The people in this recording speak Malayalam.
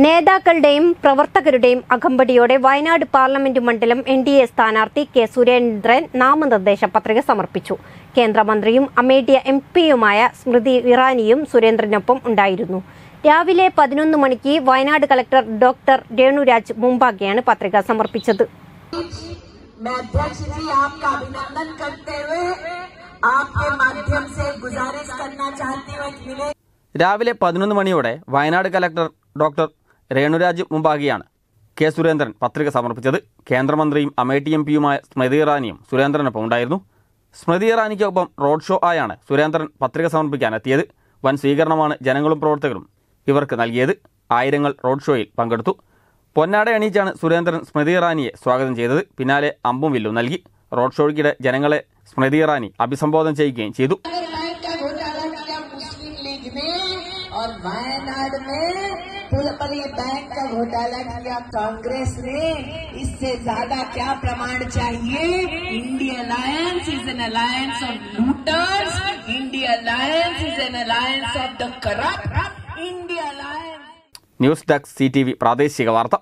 നേതാക്കളുടെയും പ്രവർത്തകരുടെയും അകമ്പടിയോടെ വയനാട് പാർലമെന്റ് മണ്ഡലം എൻ ഡി എ സ്ഥാനാർത്ഥി കെ സുരേന്ദ്രൻ നാമനിർദ്ദേശ പത്രിക സമർപ്പിച്ചു. കേന്ദ്രമന്ത്രിയും അമേഠിയ എം പിയുമായ സ്മൃതി ഇറാനിയും സുരേന്ദ്രനൊപ്പം ഉണ്ടായിരുന്നു. രാവിലെ പതിനൊന്ന് മണിക്ക് വയനാട് കളക്ടർ ഡോക്ടർ രേണുരാജ് മുമ്പാകെയാണ് പത്രിക സമർപ്പിച്ചത്. രാവിലെ പതിനൊന്ന് മണിയോടെ വയനാട് കളക്ടർ ഡോക്ടർ രേണുരാജ് മുമ്പാകെയാണ് കെ സുരേന്ദ്രൻ പത്രിക സമർപ്പിച്ചത്. കേന്ദ്രമന്ത്രിയും അമേഠി എം പിയുമായ സ്മൃതി ഇറാനിയും സുരേന്ദ്രനൊപ്പം ഉണ്ടായിരുന്നു. സ്മൃതി ഇറാനിക്കൊപ്പം റോഡ് ഷോ ആയാണ് സുരേന്ദ്രൻ പത്രിക സമർപ്പിക്കാൻ എത്തിയത് വൻ സ്വീകരണമാണ് ജനങ്ങളും പ്രവർത്തകരും ഇവർക്ക് നൽകിയത്. ആയിരങ്ങൾ റോഡ് ഷോയിൽ പങ്കെടുത്തു. പൊന്നാട അണിയിച്ചാണ് സുരേന്ദ്രൻ സ്മൃതി ഇറാനിയെ സ്വാഗതം ചെയ്തത്. പിന്നാലെ അമ്പും വില്ലും നൽകി. റോഡ് ഷോയ്ക്കിടെ ജനങ്ങളെ സ്മൃതി ഇറാനി അഭിസംബോധന ചെയ്യുകയും ചെയ്തു. बैंक का घोटाला किया मुस्लिम लीग ने और वायनाड में पुलपली बैंक का घोटाला किया कांग्रेस ने इससे ज्यादा क्या प्रमाण चाहिए India alliance is an alliance of looters India alliance is an alliance of the corrupt India alliance news desk C T V പ്രാദേശിക വാർത്ത